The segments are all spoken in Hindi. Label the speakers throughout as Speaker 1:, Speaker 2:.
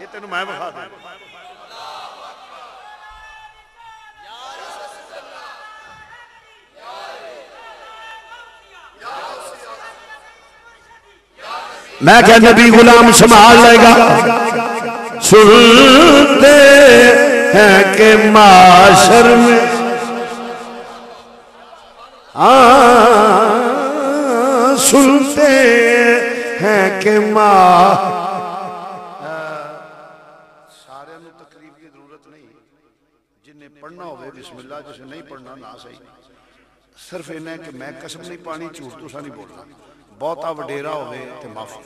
Speaker 1: ये तेन मैं
Speaker 2: मैं क्या नबी गुलाम संभाल लेगा? सुनते हैं के माशर में आ सुनते हैं कि माँ।
Speaker 1: सारे तकलीफ़ की ज़रूरत नहीं। जिन्हें पढ़ना हो बिस्मिल्ला जिसे नहीं पढ़ना, ना सही। सिर्फ़ इन्हें कि मैं कसम नहीं पानी, झूठ तो तुसा नहीं बोलना। बहुता वडेरा होवे तो माफ़ी।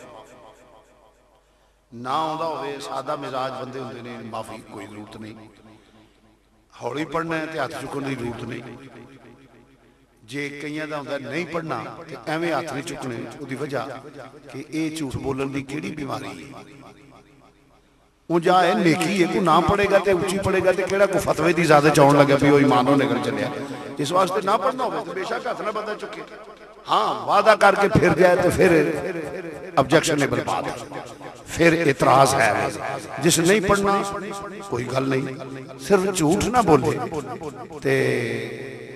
Speaker 1: ना आता हो सादा मिजाज बंदे होंगे ने, माफ़ी, कोई ज़रूरत नहीं। हौली पढ़ना है तो हाथ चुकने की ज़रूरत नहीं। ਜੇ ਕਈਆਂ ਦਾ ਹੁੰਦਾ ਨਹੀਂ ਪੜਨਾ ਤੇ ਐਵੇਂ ਹੱਥ ਨਹੀਂ ਚੁੱਕਣੇ ਉਹਦੀ ਵਜ੍ਹਾ ਕਿ ਇਹ ਝੂਠ ਬੋਲਣ ਦੀ ਕਿਹੜੀ ਬਿਮਾਰੀ ਹੈ ਉਂਜਾ ਹੈ ਨੇਕੀ ਹੈ ਕੋ ਨਾ ਪੜੇਗਾ ਤੇ ਉੱਚੀ ਪੜੇਗਾ ਤੇ ਕਿਹੜਾ ਕੋ ਫਤਵੇ ਦੀ ਜ਼ਿਆਦਾ ਚਾਉਣ ਲੱਗਾ ਵੀ ਉਹ ਇਮਾਨੋਂ ਨਿਕਲ ਚੱਲਿਆ ਇਸ ਵਾਸਤੇ ਨਾ ਪੜਨਾ ਹੋਵੇ ਤੇ ਬੇਸ਼ੱਕ ਹੱਥ ਨਾ ਬੰਦਾ ਚੁੱਕੇ ਹਾਂ ਵਾਦਾ ਕਰਕੇ ਫਿਰ ਜਾਏ ਤੇ ਫਿਰ ਆਬਜੈਕਸ਼ਨੇਬਲ ਬਾਤ ਹੈ ਫਿਰ ਇਤਰਾਜ਼ ਹੈ ਜਿਸ ਨਹੀਂ ਪੜਨਾ ਕੋਈ ਗੱਲ ਨਹੀਂ ਸਿਰਫ ਝੂਠ ਨਾ ਬੋਲੇ ਤੇ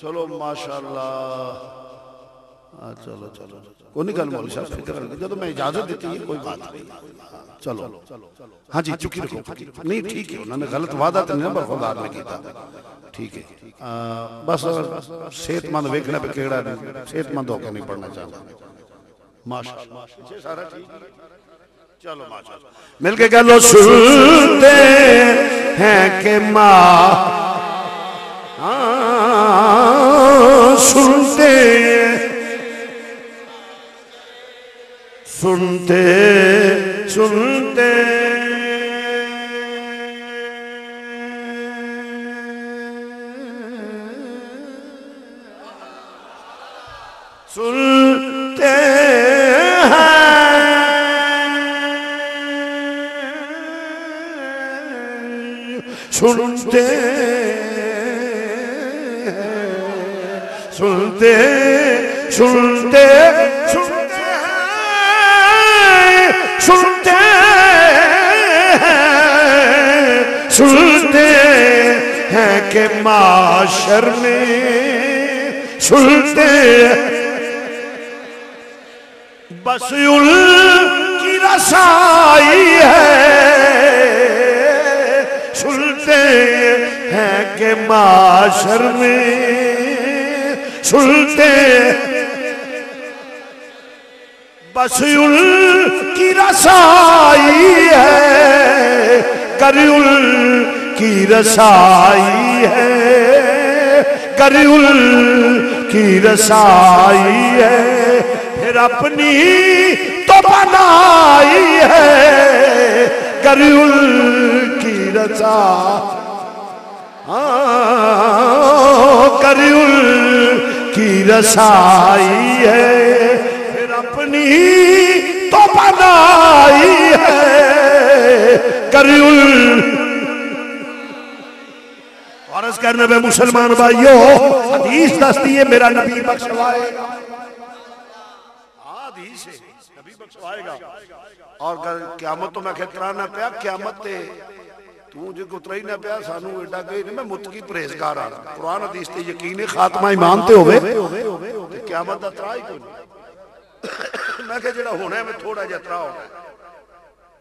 Speaker 1: चलो माशाल्लाह। हाँ चलो चलो। कोई नहीं गल मौली साहब फ़िक्र नहीं जो मैं इजाज़त दी है कोई बात नहीं। चलो। हाँ जी चुकी रखो नहीं ठीक है उन्होंने गलत वादा तो नहीं ना ने किया। ठीक है। बस सेहतमंद वेखना पे केड़ा नहीं सेहतमंद होकर नहीं पढ़ना चाहता। माशा सारा चलो माशा
Speaker 2: मिल के कह लो सुनते हैं कि माँ। हाँ, सुनते सुनते सुनते हैं सुनते सुनते सुनते सुनते सुनते हैं कि माशर में सुनते बस उनकी रसाई है। सुनते हैं कि माशर में सुनते बस उनकी रसाई है। कर की रसाई है। कर की रसाई है। फिर अपनी तो बनाई है। कर की रसा। कर की रसाई है। फिर अपनी तो बनाई है। कर अर्ज़ करने में मुसलमान भाइयों, हदीस है, मेरा नबी
Speaker 1: हदीस है, नबी और क्यामत तो मैं क्यामत ते जो ना सानू एडा नहीं, मैं मुतकी परहेजगार आ कुरान, हदीस यकीन है, खात्मा ईमान ते क्यामत ही कोई मैं होना है, मैं थोड़ा जिहा तरा होना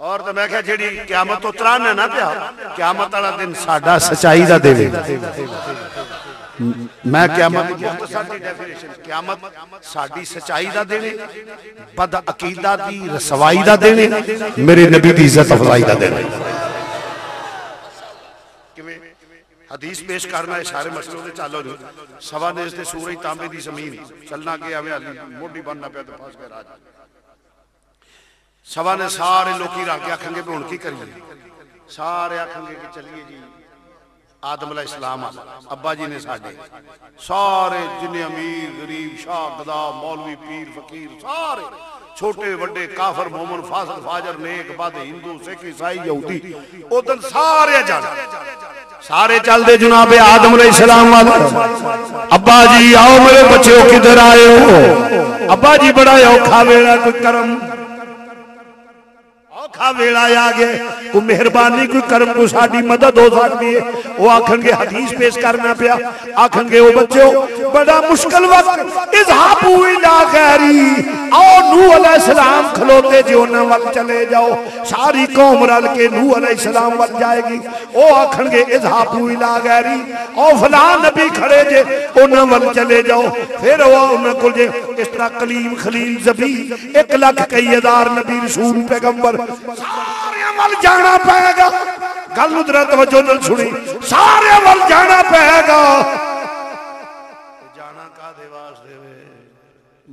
Speaker 1: ਔਰ ਤੇ ਮੈਂ ਕਿਹਾ ਜਿਹੜੀ ਕਿਆਮਤ ਤੋਂ ਤਰਾਨ ਹੈ ਨਾ ਪਿਆ ਕਿਆਮਤ ਵਾਲਾ ਦਿਨ ਸਾਡਾ ਸਚਾਈ ਦਾ ਦੇਵੇ ਮੈਂ ਕਿਆਮਤ ਦੀ ਮੁਖਤਸਰ ਦੀ ਡੈਫੀਨੇਸ਼ਨ ਕਿਆਮਤ ਸਾਡੀ ਸਚਾਈ ਦਾ ਦੇਣੇ ਬਦ ਅਕੀਦਾ ਦੀ ਰਸਵਾਈ ਦਾ ਦੇਣੇ ਮੇਰੇ ਨਬੀ ਦੀ ਇੱਜ਼ਤ ਅਫਜ਼ਾਈ ਦਾ ਦੇਣੇ ਕਿਵੇਂ ਹਦੀਸ ਪੇਸ਼ ਕਰਨਾ ਹੈ ਸਾਰੇ ਮਸਲੇ ਉਹਦੇ ਚਾਲੋ ਨਹੀਂ ਸਵਾ ਨੇ ਇਸ ਤੇ ਸੂਰਜ ਤਾਂਬੇ ਦੀ ਜ਼ਮੀਨ ਚੱਲਣਾ ਕਿ ਆਵੇ ਹਾਲੀ ਮੋਢੀ सभा ने सारे लोग रागे आखेंगे हूँ की करिए? सारे आखेंगे कि चलिए जी आदमला इस्लाम अब्बा जी ने साढ़े। सारे जिन्हें अमीर, गरीब, शाह गदा मौलवी, पीर, फकीर, सारे। छोटे वे काफर, मोमन, फासल, फाजर, नेक, बद, हिंदू, सिख, ईसाई यूदी उदन सारे जाना सारे चलते जुनाबे आदम इस्लाम वाले अब्बा जी, आओ मेरे बच्चे, किधर आए हो? अब्बा जी, बड़ा औखा मेरा कोई करम। ਔਖਾ ਵੇਲਾ ਕੋਈ ਕਰਮ
Speaker 2: ਔਖਾ ਵੇਲਾ ਆ ਗਿਆ ਕੋਈ ਮਿਹਰਬਾਨੀ ਕੋਈ ਕਰਮ ਕੋ ਸਾਡੀ ਮਦਦ ਹੋ ਸਕਦੀ ਹੈ ਉਹ ਆਖਣਗੇ ਹਦੀਸ ਪੇਸ਼ ਕਰਨਾ ਪਿਆ ਆਖਣਗੇ ਉਹ ਬੱਚਿਓ ਬੜਾ ਮੁਸ਼ਕਲ ਵਕਤ ਇਜ਼ਹਾਬੂ ਇਲਾ ਗੈਰੀ आओ नूह अलैहिस्सलाम खलोते जो न वल चले जाओ। सारी कौम रल के नूह अलैहिस्सलाम वल जाएगी। ओ आखणगे इजहाबू इला गैरी। ओ फला नबी खड़े जे उन वल चले जाओ। फिर वो उन को जे, इस तरह कलीम खलील जबी 1 लाख कई हज़ार नबी रसूल पैगंबर। सारे वल जाना पड़ेगा गल उधर तवज्जो न सुनी।
Speaker 1: सारे वल जाना पड़ेगा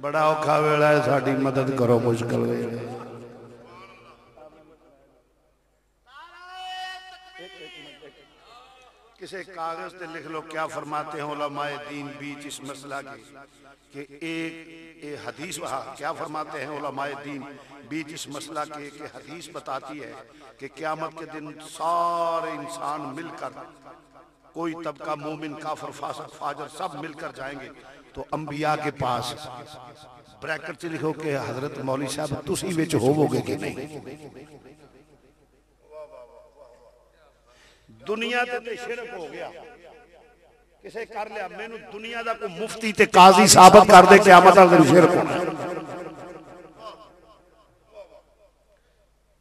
Speaker 1: ਬੜਾ ਔਖਾ ਵੇਲਾ ਹੈ ਸਾਡੀ ਮਦਦ ਕਰੋ ਮੁਸ਼ਕਲ ਵੇਲੇ किसी कागज पे लिख लो क्या फरमाते हैं उलमाए दीन बीच इस मसला के कि एक ये हदीस वहाँ क्या फरमाते हैं उलमाए दीन बीच इस मसला के कि हदीस बताती है कि क्यामत के दिन सारे इंसान मिलकर कोई तबका मोमिन काफर फासक फाजर सब मिलकर जाएंगे तो अंबिया के पास ब्रैकेट लिखो कि हज़रत मौली साहब, तुसी होवोगे कि नहीं? दुनिया ते शिरक हो गया। किसे कर लिया? मैनू दुनिया का मुफ्ती ते काजी साबित कर दे, कियामत वाले शिरक होना।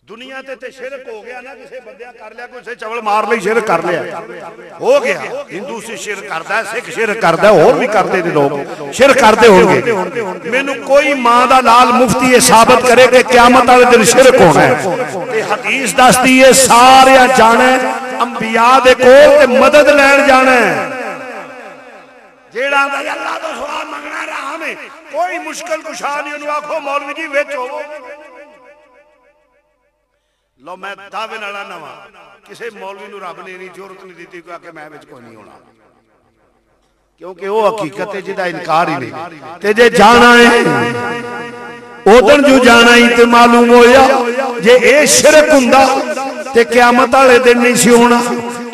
Speaker 1: ਦੁਨੀਆ ਤੇ ਤੇ ਸ਼ਿਰਕ ਹੋ ਗਿਆ ਨਾ ਕਿਸੇ ਬੰਦਿਆ ਕਰ ਲਿਆ ਕੋਈ ਸੇ ਚਵਲ ਮਾਰ ਲਈ ਸ਼ਿਰਕ ਕਰ ਲਿਆ ਹੋ ਗਿਆ ਹਿੰਦੂ ਸੀ ਸ਼ਿਰਕ ਕਰਦਾ ਹੈ ਸਿੱਖ ਸ਼ਿਰਕ ਕਰਦਾ ਹੈ ਹੋਰ ਵੀ ਕਰਦੇ ਨੇ ਲੋਕ ਸ਼ਿਰਕ ਕਰਦੇ ਹੋਣਗੇ ਮੈਨੂੰ ਕੋਈ ਮਾਂ ਦਾ ਲਾਲ ਮੁਫਤੀ ਇਹ ਸਾਬਤ ਕਰੇ ਕਿ ਕਿਆਮਤ ਵਾਲੇ ਦਿਨ ਸ਼ਿਰਕ ਹੋਣਾ ਹੈ ਤੇ ਹਦੀਸ ਦੱਸਦੀ ਹੈ ਸਾਰਿਆਂ ਜਾਣਾ ਹੈ ਅੰਬਿਆ ਦੇ ਕੋਲ ਤੇ ਮਦਦ ਲੈਣ ਜਾਣਾ ਹੈ ਜਿਹੜਾ ਆਂਦਾ ਅੱਲਾਹ ਤੋਂ ਸਵਾਲ ਮੰਗਣਾ ਰਾਮ ਹੈ ਕੋਈ ਮੁਸ਼ਕਲ ਕੁਸ਼ਾ ਨਹੀਂ ਉਹਨੂੰ ਆਖੋ ਮੌਲਵੀ ਜੀ ਵਿੱਚ ਹੋਵੋ ਲੋ ਮੈਂ ਦਾਅਵੇ ਨਾਲ ਆਨਾ ਵਾਂ ਕਿਸੇ ਮੌਲਵੀ ਨੂੰ ਰੱਬ ਨੇ ਨਹੀਂ ਜ਼ਰੂਰਤ ਨਹੀਂ ਦਿੱਤੀ ਕਿ ਮੈਂ ਵਿੱਚ ਕੋਈ ਨਹੀਂ ਹੋਣਾ ਕਿਉਂਕਿ ਉਹ ਹਕੀਕਤ ਹੈ ਜਿਹਦਾ ਇਨਕਾਰ ਹੀ ਨਹੀਂ ਤੇ ਜੇ ਜਾਣਾ ਹੈ ਉਦੋਂ ਜੋ ਜਾਣਾ ਹੀ ਤੇ ਮਾਲੂਮ ਹੋਇਆ ਜੇ ਇਹ ਸ਼ਿਰਕ ਹੁੰਦਾ ਤੇ ਕਿਆਮਤ ਵਾਲੇ ਦਿਨ ਨਹੀਂ ਸੀ ਹੋਣਾ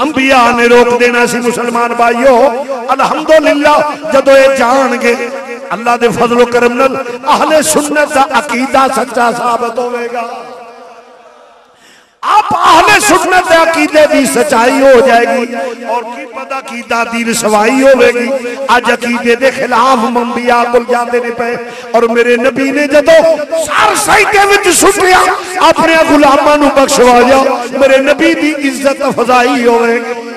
Speaker 1: ਅੰਬੀਆ ਨੇ ਰੋਕ ਦੇਣਾ ਸੀ ਮੁਸਲਮਾਨ ਭਾਈਓ ਅਲਹਮਦੁਲਿਲਾ ਜਦੋਂ ਇਹ ਜਾਣਗੇ ਅੱਲਾ ਦੇ ਫਜ਼ਲ ਕਰਮ ਨਾਲ ਅਹਲੇ ਸੁਨਨਤ ਦਾ ਅਕੀਦਾ ਸੱਚਾ ਸਾਬਤ ਹੋਵੇਗਾ आप आहले सुन्नत के अकीदे की सच्चाई हो जाएगी और की पता अकीदा दी रसवाई होगी अज अकीदे के खिलाफ मंबिया को जाते ने पे और मेरे नबी ने जदों सर साइके विच सुटिया अपने गुलामां नु बख्शवाया मेरे नबी दी इज़्ज़त फजाई होवेगी।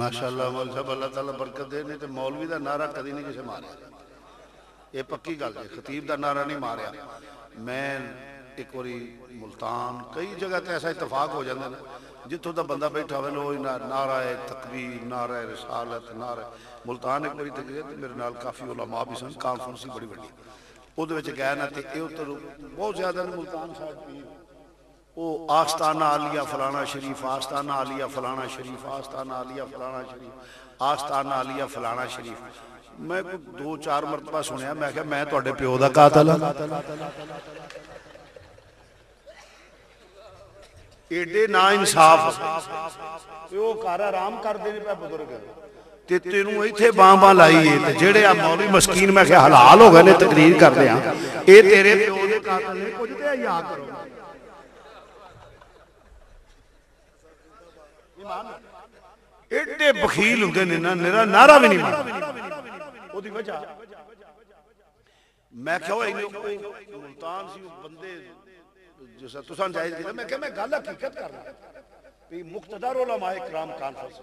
Speaker 1: ਮਾਸ਼ਾਅੱਲਾ ਮੌਲ ਸਾਹਿਬ ਅੱਲਾਹ ਤਾਲਾ ਬਰਕਤ ਦੇ ਨੇ ਤੇ ਮੌਲਵੀ ਦਾ ਨਾਰਾ ਕਦੀ ਨਹੀਂ ਕਿਸੇ ਮਾਰਿਆ ਇਹ ਪੱਕੀ ਗੱਲ ਹੈ ਖਤੀਬ ਦਾ ਨਾਰਾ ਨਹੀਂ ਮਾਰਿਆ ਮੈਂ ਇੱਕ ਵਾਰੀ ਮੁਲਤਾਨ ਕਈ ਜਗ੍ਹਾ ਤੇ ਐਸਾ ਇਤਫਾਕ ਹੋ ਜਾਂਦਾ ਨੇ ਜਿੱਥੋਂ ਦਾ ਬੰਦਾ ਬੈਠਾ ਹੋਵੇ ਲੋ ਨਾਰਾ ਹੈ ਤਕਬੀਰ ਨਾਰਾ ਹੈ ਰਿਸਾਲਤ ਨਾਰਾ ਮੁਲਤਾਨ ਇੱਕ ਵਾਰੀ ਤਕਰੀਰ ਤੇ ਮੇਰੇ ਨਾਲ ਕਾਫੀ ਉਲਮਾ ਵੀ ਸਨ ਕਾਨਫਰੰਸ ਸੀ ਬੜੀ ਵੱਡੀ ਉਹਦੇ ਵਿੱਚ ਗਏ ਨਾ ਤੇ ਇਹ ਉੱਤਰ ਬਹੁਤ ਜ਼ਿਆਦਾ ਨੇ ਮੁਲਤਾਨ ਸਾਹਿਬ ਪੀਰ ਉਹ ਆਸਤਾਨਾ ਆਲੀਆ ਫਲਾਣਾ ਸ਼ਰੀਫ ਆਸਤਾਨਾ ਆਲੀਆ ਫਲਾਣਾ ਸ਼ਰੀਫ ਆਸਤਾਨਾ ਆਲੀਆ ਫਲਾਣਾ ਸ਼ਰੀਫ ਆਸਤਾਨਾ ਆਲੀਆ ਫਲਾਣਾ ਸ਼ਰੀਫ ਮੈਂ ਕੋਈ ਦੋ ਚਾਰ ਮਰਤਬਾ ਸੁਣਿਆ ਮੈਂ ਕਿਹਾ ਮੈਂ ਤੁਹਾਡੇ ਪਿਓ ਦਾ ਕਾਤਲ ਹਾਂ ਏਡੇ ਨਾ ਇਨਸਾਫ ਉਹ ਘਰ ਆਰਾਮ ਕਰਦੇ ਨੇ ਪੈ ਬਜ਼ੁਰਗ ਤੇ ਤੈਨੂੰ ਇੱਥੇ ਬਾਂ ਬਾਂ ਲਾਈ ਏ ਤੇ ਜਿਹੜੇ ਆ ਮੌਲਵੀ ਮਸਕੀਨ ਮੈਂ ਕਿਹਾ ਹਲਾਲ ਹੋ ਗਏ ਨੇ ਤਕਰੀਰ ਕਰਦੇ ਆ ਇਹ ਤੇਰੇ ਪਿਓ ਦੇ ਕਾਤਲ ਨੇ ਕੁਝ ਤੇ ਯਾਦ ਕਰੋ ਏਡੇ ਬਖੀਲ ਹੁੰਦੇ ਨੇ ਨਾ ਨਿਰਾ ਨਾਰਾ ਵੀ ਨਹੀਂ ਮਾਰਦੇ ਉਹਦੀ ਵਜ੍ਹਾ ਮੈਂ ਕਿਹਾ ਉਹ ਇਹਨੇ ਉਹ ਮੁਲਤਾਨ ਸੀ ਉਹ ਬੰਦੇ ਜਿਸ ਤੁਸਾਂ ਜਾਇਜ਼ ਕੀਤਾ ਮੈਂ ਕਿਹਾ ਮੈਂ ਗੱਲ ਹਕੀਕਤ ਕਰਨਾ ਵੀ ਮੁਕਤਦਰ ਉਲਮਾ ਇਕਰਾਮ ਕਾਨਫਰੰਸ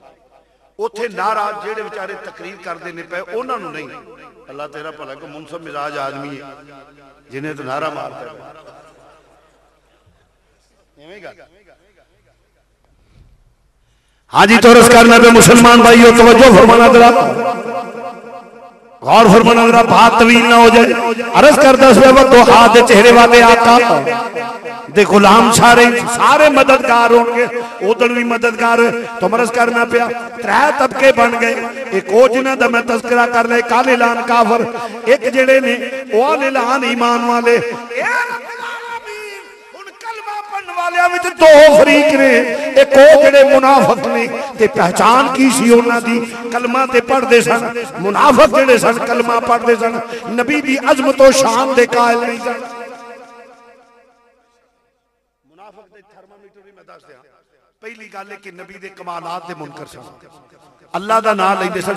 Speaker 1: ਉੱਥੇ ਨਾਰਾ ਜਿਹੜੇ ਵਿਚਾਰੇ ਤਕਰੀਰ ਕਰਦੇ ਨੇ ਪਏ ਉਹਨਾਂ ਨੂੰ ਨਹੀਂ ਅੱਲਾ ਤੇਰਾ ਭਲਾ ਕੋ ਮੁਨਸਬ ਮਿਜ਼ਾਜ ਆਦਮੀ ਹੈ ਜਿਹਨੇ ਤਾਂ ਨਾਰਾ ਮਾਰਦਾ ਹੈ ਐਵੇਂ ਹੀ ਗੱਲ
Speaker 2: हाँ जी तो करना पे मुसलमान भाइयों, तवज्जो फरमाना जरा। गौर फरमाना जरा, बात तवील ना हो जाए। अरज करता से वो दो हाथ चेहरे वाले आका दे गुलाम सारे सारे मददगार होंगे उधर भी मददगार। तो मरज करना पिया, त्रै तबके बन गए। एक ओ जिन्हां दा मैं तस्करा कर ले काले लान काफर। एक जेड़े ने, ओ लान ईमान वाले।
Speaker 1: ने मुनाफक ने पहचान की कलमा पढ़ते सन सन, कलमा पढ़ते सन। नबी की शान दे कायल नहीं सन। पहली गल है कि नबी कमालात मुनकर सन। अल्लाह दा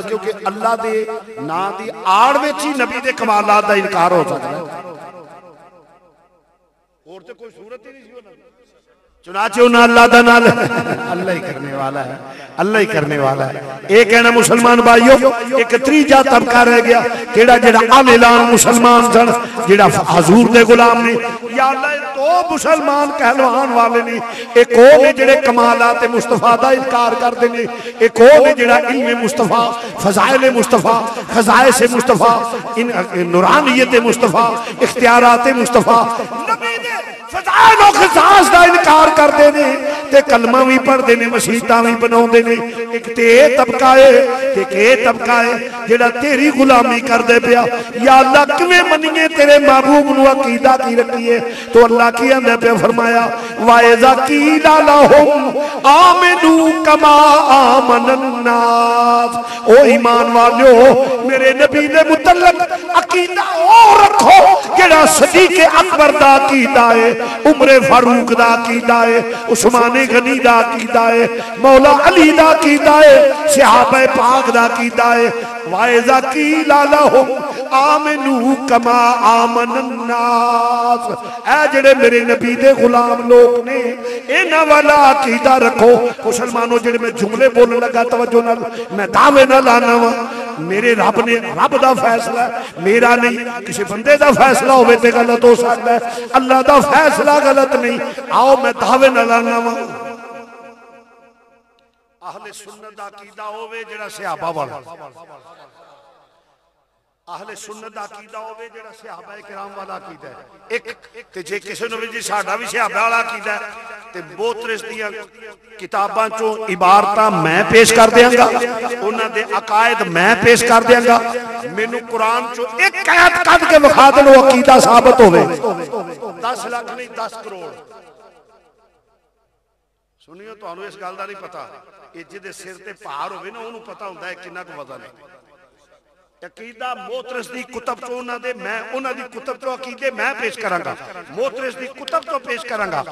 Speaker 1: क्योंकि अल्लाह के आड़ ही नबी दे कमालात इनकार हो सकदा। है और तो कोई सूरत ही नहीं
Speaker 2: चुनाचे उन्हें अल्लाह का नाल। अल्लाह ही करने वाला है, अल्लाह ही करने वाला है। ये कहना, मुसलमान भाइयों, एक त्रीजा तबका रह गया, केड़ा जेड़ा आलेलान मुसलमान सन, जेड़ा हजूर दे गुलाम ने। या अल्लाह तो मुसलमान कहलवान वाले ने, एक ओ ने जेड़े कमालात मुस्तफ़ा दा इनकार करते ने एक ओ ने जेड़ा इल्म मुस्तफ़ा, फजाइल मुस्तफ़ा खजाए से मुस्तफ़ा, इन, नूरानियत मुस्तफ़ा, इख्तियारात मुस्तफ़ा, नबी दे फजाइल और खजास दा इनकार ने कलमा भी पढ़ते ने मसीता भी बनाते ने एक ते ये तबका है ते के तबका है जेड़ा तेरी गुलामी करदे पिया या अल्लाह किवें मनिए तेरे महबूब नु अकीदा की रखिए तो अल्लाह की आंदा पे फरमाया वाइजा कीला लहुम आमिनू कमा नास ओ ईमान वालियो मेरे नबी दे अकीदा ओ रखो जेड़ा सदीक अकबर दा अकीदा है उमरे फारूक दा अकीदा है उस्मान गनी दा कीता है, मौला अली दा कीता है, सहाबा पाक दा कीता है। वाइजा की लाला हो? आमनू कमा आमन नास। ऐ जेडे मेरे नबी दे गुलाम लोग ने इना वाला अकीदा रखो। मुसलमानो जेडे मैं जुमले बोलन लगा, तवज्जो नाल मैं दावे ना लाना वा। मेरे रब ने, रब का फैसला मेरा नहीं, किसी बंदे का फैसला हो गलत हो सकता है। अल्लाह का फैसला गलत नहीं। आओ मैं दावे ना लाना वा।
Speaker 1: अहले सुन्नत दा अकीदा होवे जेड़ा सहाबा वाला। ਅਹਲੇ ਸੁਨਨਤ ਦਾ ਅਕੀਦਾ ਹੋਵੇ ਜਿਹੜਾ ਸਹਾਬਾ ਇਕਰਾਮ ਵਾਲਾ ਅਕੀਦਾ ਹੈ ਇੱਕ ਤੇ ਜੇ ਕਿਸੇ ਨੂੰ ਵੀ ਜੀ ਸਾਡਾ ਵੀ ਸਹਾਬਾ ਵਾਲਾ ਅਕੀਦਾ ਤੇ ਬੋਤਰਸ ਦੀਆਂ ਕਿਤਾਬਾਂ ਚੋਂ ਇਬਾਰਤਾਂ ਮੈਂ ਪੇਸ਼ ਕਰ ਦਿਆਂਗਾ ਉਹਨਾਂ ਦੇ ਅਕਾਇਦ ਮੈਂ ਪੇਸ਼ ਕਰ ਦਿਆਂਗਾ ਮੈਨੂੰ ਕੁਰਾਨ ਚੋਂ ਇੱਕ ਆਇਤ ਕੱਢ ਕੇ ਵਿਖਾ ਦੇਣ ਉਹ ਅਕੀਦਾ ਸਾਬਤ ਹੋਵੇ 10 ਲੱਖ ਨਹੀਂ 10 ਕਰੋੜ ਸੁਣਿਓ ਤੁਹਾਨੂੰ ਇਸ ਗੱਲ ਦਾ ਨਹੀਂ ਪਤਾ ਇਹ ਜਿਹਦੇ ਸਿਰ ਤੇ ਭਾਰ ਹੋਵੇ ਨਾ ਉਹਨੂੰ ਪਤਾ ਹੁੰਦਾ ਹੈ ਕਿੰਨਾ ਕੁ ਵਜ਼ਨ ਹੈ ਅਕੀਦਾ ਮੋਤਰਸ ਦੀ ਕੁਤਬ ਤੋਂ ਉਹਨਾਂ ਦੇ, ਮੈਂ ਉਹਨਾਂ ਦੀ ਕੁਤਬ ਤੋਂ ਅਕੀਦੇ ਮੈਂ ਪੇਸ਼ ਕਰਾਂਗਾ। ਮੋਤਰਸ ਦੀ ਕੁਤਬ ਤੋਂ ਪੇਸ਼ ਕਰਾਂਗਾ।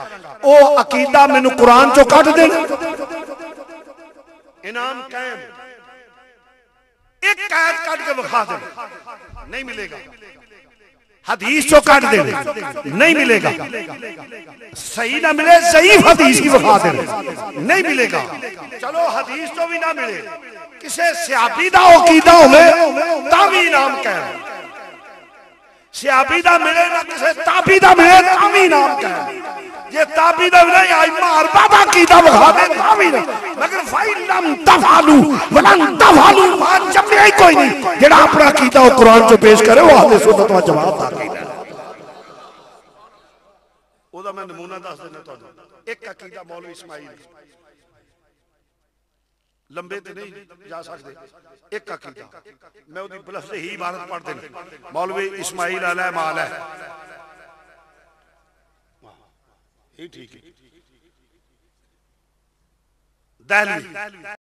Speaker 1: ਉਹ ਅਕੀਦਾ ਮੈਨੂੰ ਕੁਰਾਨ ਚੋਂ ਕੱਢ ਦੇਣ। ਇਨਾਮ ਕਾਇਮ। ਇੱਕ ਆਇਤ ਕੱਢ ਕੇ ਵਿਖਾ ਦੇਣ। ਨਹੀਂ ਮਿਲੇਗਾ।
Speaker 2: हदीस जो काट दे नहीं मिलेगा। सही ना मिले सही हदीस की वफा दे नहीं मिलेगा।
Speaker 1: चलो, हदीस जो भी ना मिले।
Speaker 2: किसे? सियाबी दा अकीदा होवे, ता भी नाम कह सियाबी दा मिले ना किसे, ताबी दा मिले, ता भी नाम कह ये ताबी दा मिले आइमा अरबा दा कीदा वफा दे ता भी ना मगर फ़ाइल लम तफालू वलन तफालू मान जब भी कोई नहीं। ਜਿਹੜਾ ਆਪਣਾ ਕੀਦਾ ਉਹ ਕੁਰਾਨ ਚ ਪੇਸ਼ ਕਰੇ ਉਹ ਆਹਲੇ ਸੁਨਨਤ ਦਾ ਜਵਾਬ ਦਾ ਕੀਦਾ
Speaker 1: ਉਹਦਾ ਮੈਂ ਨਮੂਨਾ ਦੱਸ ਦਿੰਦਾ ਤੁਹਾਨੂੰ ਇੱਕ ਅਕੀਦਾ ਮੌਲਵੀ ਇਸਮਾਈਲ ਲੰਬੇ ਤੇ ਨਹੀਂ ਜਾ ਸਕਦੇ ਇੱਕ ਅਕੀਦਾ ਮੈਂ ਉਹਦੀ ਬਲਫਜ਼ ਹੀ ਇਬਾਰਤ ਪੜ੍ਹ ਦੇਣੀ ਮੌਲਵੀ ਇਸਮਾਈਲ ਅਲੈਹ ਮਾਲ ਹੈ ਇਹ ਠੀਕ ਹੈ ਦਹਲੀ